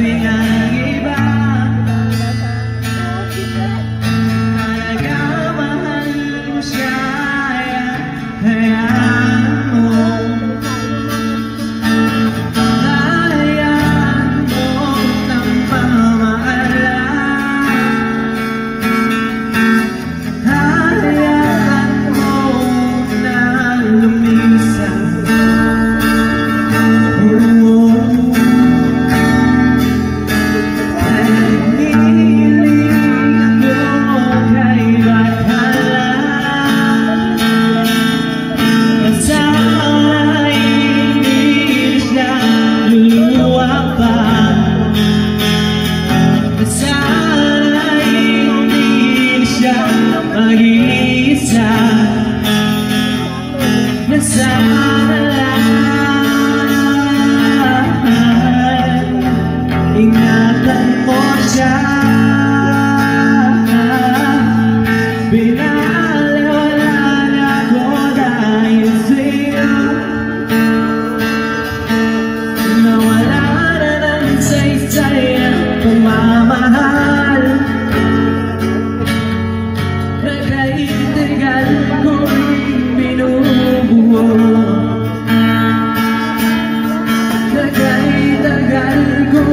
Ng iba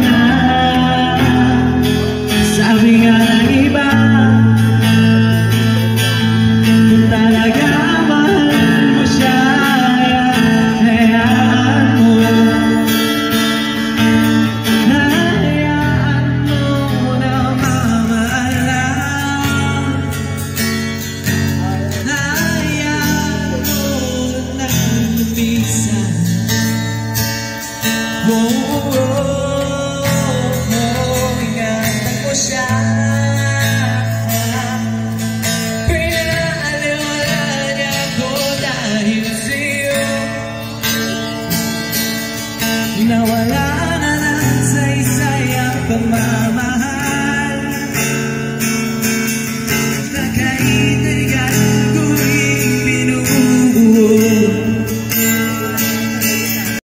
night.